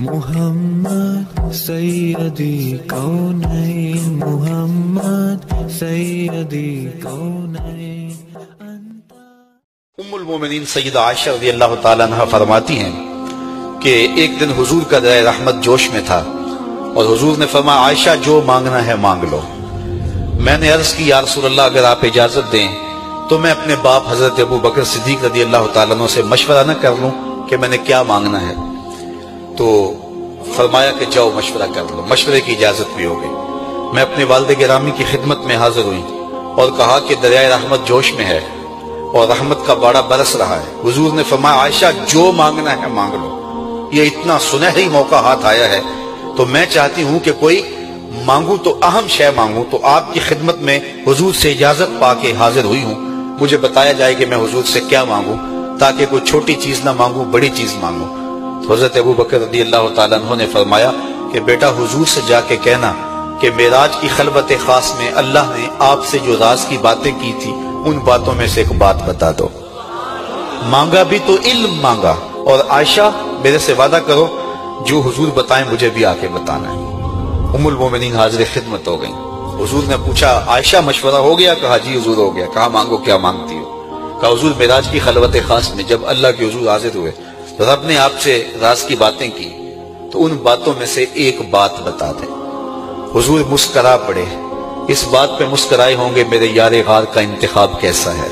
محمد سیدی کونین محمد سیدی کونین ام المومنین سیدہ عائشہ رضی اللہ تعالیٰ عنہ فرماتی ہیں کہ ایک دن حضور کا درائے رحمت جوش میں تھا اور حضور نے فرمایا، عائشہ، جو مانگنا ہے مانگ لو۔ میں نے عرض کی، یا رسول اللہ، اگر آپ اجازت دیں تو میں اپنے باپ حضرت ابو بکر صدیق رضی اللہ تعالیٰ عنہ سے مشورہ نہ کر لوں کہ میں نے کیا مانگنا ہے۔ تو فرمایا کہ جاؤ مشورہ کر لو۔ مشورے کی اجازت بھی ہو گئی۔ میں اپنے والد گرامی کی خدمت میں حاضر ہوئی اور کہا کہ دریائے رحمت جوش میں ہے اور رحمت کا باڑا برس رہا ہے۔ حضور نے فرمایا، عائشہ، جو مانگنا ہے مانگ لو۔ یہ اتنا سنہری موقع ہاتھ آیا ہے۔ تو میں چاہتی ہوں کہ کوئی مانگوں تو اہم شے مانگوں۔ تو آپ کی خدمت میں حضور سے اجازت پا کے حاضر ہوئی ہوں۔ مجھے بتایا جائے کہ میں حضور سے کیا مانگوں تاکہ کوئی چھوٹی چیز نہ مانگوں، بڑی چیز مانگوں۔ حضرت ابو بکر رضی اللہ تعالیٰ عنہ نے فرمایا کہ بیٹا حضور سے جا کے کہنا کہ میراج کی خلوت خاص میں اللہ نے آپ سے جو راز کی باتیں کی تھی، ان باتوں میں سے ایک بات بتا دو۔ مانگا بھی تو علم مانگا، اور عائشہ میرے سے وعدہ کرو، جو حضور بتائیں مجھے بھی آ کے بتانا ہے۔ ام المومنین حاضر خدمت ہو گئی حضور نے پوچھا، عائشہ مشورہ ہو گیا؟ کہا جی حضور ہو گیا۔ کہا، مانگو، کیا مانگتی ہو؟ کہا، حضور میراج کی خلوت خاص میں جب اللہ کے حضور حاضر ہوئے رب نے آپ سے راز کی باتیں کی تو ان باتوں میں سے ایک بات بتا دیں۔ حضور مسکرا پڑے۔ اس بات پہ مسکرائے ہوں گے میرے یار غار کا انتخاب کیسا ہے۔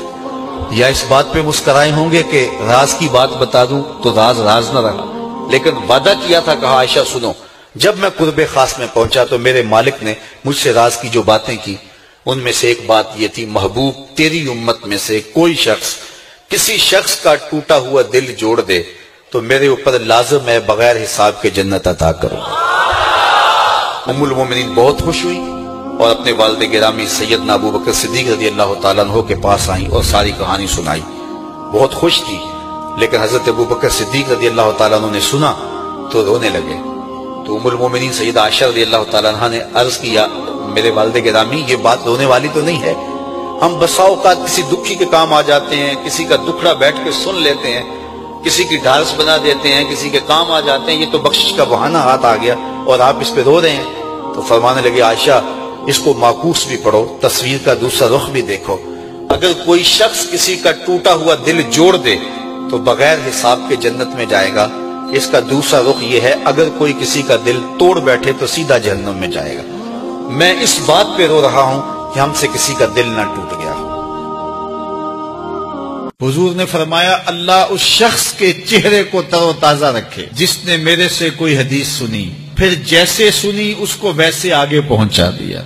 یا اس بات پہ مسکرائے ہوں گے کہ راز کی بات بتا دوں تو راز راز نہ رہا۔ لیکن وعدہ کیا تھا، کہا عائشہ سنو، جب میں قرب خاص میں پہنچا تو میرے مالک نے مجھ سے راز کی جو باتیں کی، ان میں سے ایک بات یہ تھی، محبوب، تیری امت میں سے کوئی شخص کسی شخص کا ٹوٹا ہوا دل جوڑ دے۔ تو میرے اوپر لازم ہے بغیر حساب کے جنت عطا کروں ام المومنین بہت خوش ہوئی اور اپنے والد گرامی سید ابو بکر صدیق رضی اللہ تعالیٰ عنہ کے پاس آئیں اور ساری کہانی سنائی۔ بہت خوش تھی، لیکن حضرت ابو بکر صدیق رضی اللہ تعالیٰ عنہ نے سنا تو رونے لگے۔ تو ام المومنین سید عائشہ رضی اللہ تعالیٰ عنہ نے عرض کیا، میرے والد گرامی، یہ بات رونے والی تو نہیں ہے۔ ہم بسا اوقات کسی دکھی کے کام آ جاتے ہیں، کسی کا دکھڑا بیٹھ کے سن لیتے ہیں کسی کی ڈھارس بنا دیتے ہیں، کسی کے کام آ جاتے ہیں، یہ تو بخشش کا بہانہ ہاتھ آ گیا اور آپ اس پہ رو رہے ہیں۔ تو فرمانے لگے، عائشہ، اس کو معکوس بھی پڑھو، تصویر کا دوسرا رخ بھی دیکھو۔ اگر کوئی شخص کسی کا ٹوٹا ہوا دل جوڑ دے، تو بغیر حساب کے جنت میں جائے گا۔ اس کا دوسرا رخ یہ ہے، اگر کوئی کسی کا دل توڑ بیٹھے، تو سیدھا جہنم میں جائے گا۔ میں اس بات پہ رو رہا ہوں کہ ہم سے کسی کا دل نہ ٹوٹ گیا حضور نے فرمایا، اللہ اس شخص کے چہرے کو تر و تازہ رکھے، جس نے میرے سے کوئی حدیث سنی، پھر جیسے سنی، اس کو ویسے آگے پہنچا دیا۔